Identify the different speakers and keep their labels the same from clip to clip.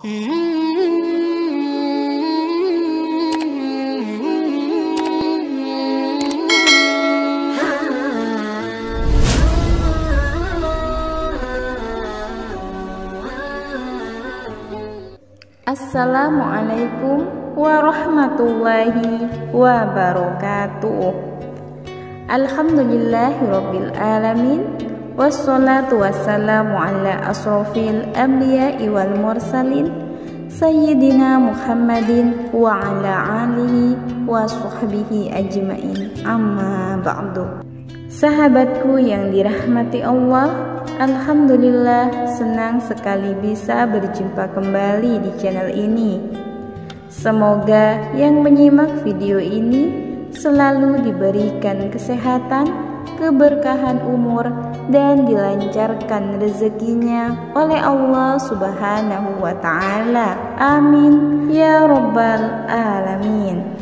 Speaker 1: Assalamualaikum warahmatullahi wabarakatuh. Alhamdulillahirabbil alamin Wassalatu wassalamu ala asrofil anbiya'i wal mursalin Sayyidina Muhammadin wa ala alihi wa sahbihi ajmain. Amma ba'du. Sahabatku yang dirahmati Allah Alhamdulillah senang sekali bisa berjumpa kembali di channel ini. Semoga yang menyimak video ini selalu diberikan kesehatan, keberkahan umur, dan dilancarkan rezekinya oleh Allah subhanahu wa ta'ala. Amin. Ya Rabbal Alamin.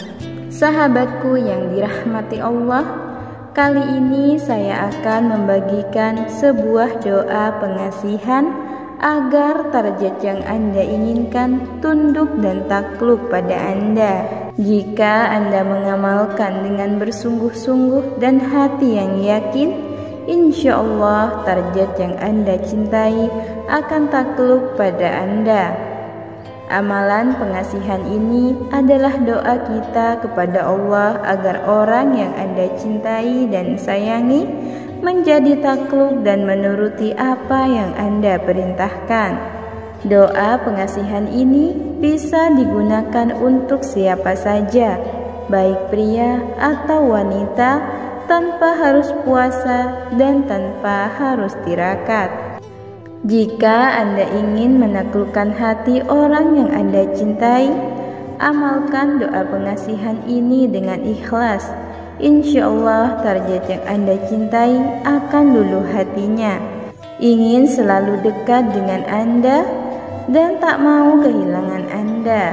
Speaker 1: Sahabatku yang dirahmati Allah Kali ini saya akan membagikan sebuah doa pengasihan agar target yang Anda inginkan tunduk dan takluk pada Anda. Jika Anda mengamalkan dengan bersungguh-sungguh dan hati yang yakin, insya Allah target yang Anda cintai akan takluk pada Anda. Amalan pengasihan ini adalah doa kita kepada Allah agar orang yang Anda cintai dan sayangi menjadi takluk dan menuruti apa yang Anda perintahkan. Doa pengasihan ini bisa digunakan untuk siapa saja, baik pria atau wanita, tanpa harus puasa dan tanpa harus tirakat. Jika Anda ingin menaklukkan hati orang yang Anda cintai, amalkan doa pengasihan ini dengan ikhlas. Insya Allah target yang Anda cintai akan luluh hatinya. Ingin selalu dekat dengan Anda dan tak mau kehilangan Anda.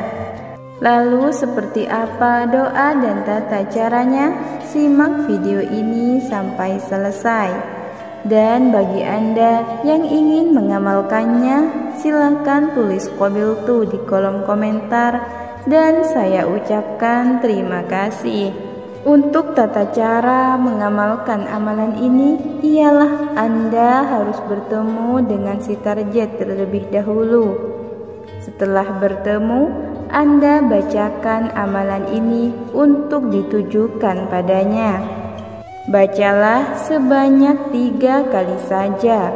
Speaker 1: Lalu seperti apa doa dan tata caranya? Simak video ini sampai selesai. Dan bagi Anda yang ingin mengamalkannya, silahkan tulis kobil tu di kolom komentar dan saya ucapkan terima kasih. Untuk tata cara mengamalkan amalan ini ialah Anda harus bertemu dengan si target terlebih dahulu. Setelah bertemu, Anda bacakan amalan ini untuk ditujukan padanya. Bacalah sebanyak tiga kali saja.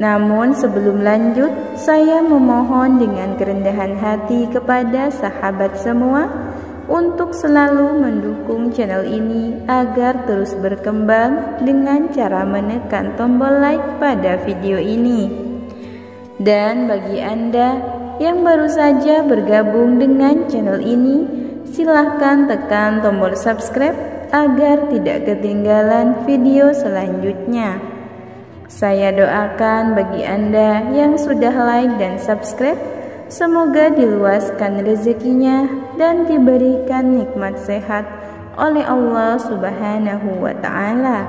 Speaker 1: Namun sebelum lanjut, saya memohon dengan kerendahan hati kepada sahabat semua untuk selalu mendukung channel ini agar terus berkembang dengan cara menekan tombol like pada video ini. Dan bagi Anda yang baru saja bergabung dengan channel ini, silahkan tekan tombol subscribe agar tidak ketinggalan video selanjutnya. Saya doakan bagi Anda yang sudah like dan subscribe, semoga diluaskan rezekinya dan diberikan nikmat sehat oleh Allah Subhanahu wa taala.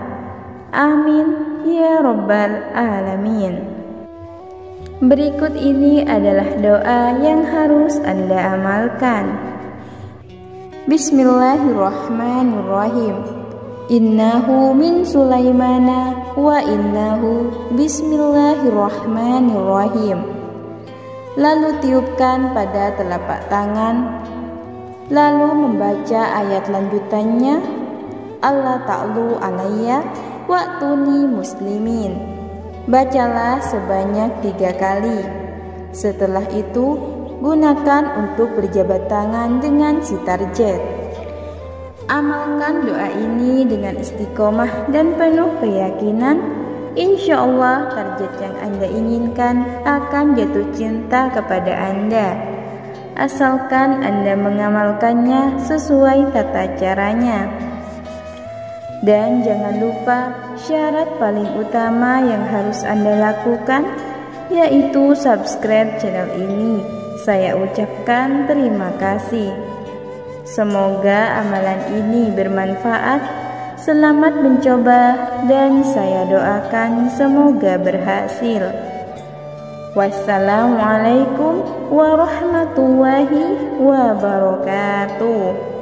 Speaker 1: Amin ya rabbal alamin. Berikut ini adalah doa yang harus Anda amalkan. Bismillahirrahmanirrahim Innahu min Sulaimana wa innahu Bismillahirrahmanirrahim Lalu tiupkan pada telapak tangan Lalu membaca ayat lanjutannya Allah ta'lu alayya tuni muslimin Bacalah sebanyak tiga kali Setelah itu gunakan untuk berjabat tangan dengan si target. Amalkan doa ini dengan istiqomah dan penuh keyakinan. Insya Allah target yang Anda inginkan akan jatuh cinta kepada Anda. Asalkan Anda mengamalkannya sesuai tata caranya. Dan jangan lupa syarat paling utama yang harus Anda lakukan yaitu subscribe channel ini saya ucapkan terima kasih. Semoga amalan ini bermanfaat. Selamat mencoba dan saya doakan semoga berhasil. Wassalamualaikum warahmatullahi wabarakatuh.